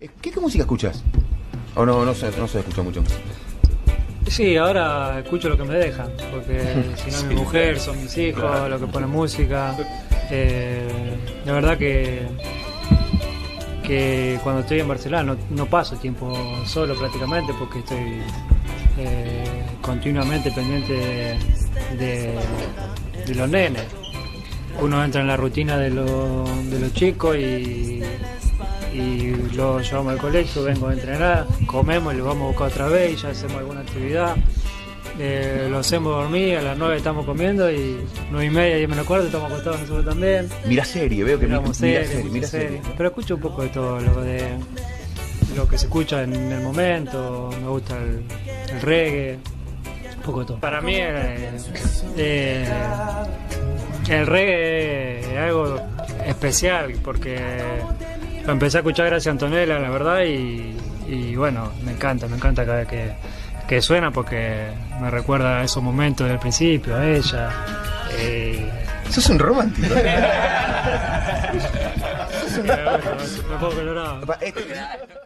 Eh, ¿Qué, qué música escuchas? O no, no se, no se escucha mucho. Sí, ahora escucho lo que me dejan, porque si no Sí. mi mujer, son mis hijos, lo que pone música. Eh, la verdad que que cuando estoy en Barcelona no, no paso tiempo solo prácticamente porque estoy eh, continuamente pendiente de, de- de los nenes. Uno entra en la rutina de, los- de los chicos y, y lo llevamos al colegio, vengo a entrenar, comemos y lo vamos a buscar otra vez y ya hacemos alguna actividad. Eh, lo hacemos dormir, a las 9 estamos comiendo y 9 y media, 10 menos cuarto, estamos acostados nosotros también. Mira serie, veo que mi- Miramos mira series, serie, mira serie. Pero escucho un poco de todo, lo de lo que se escucha en el momento, me gusta el, el reggae, un poco de todo. Para mí eh, eh, el reggae es algo especial porque lo empecé a escuchar gracias a Antonella, la verdad, y, y bueno, me encanta, me encanta cada vez que, que suena porque me recuerda a esos momentos del principio, a ella. eh, Sos un romántico. me pongo colorado. Este-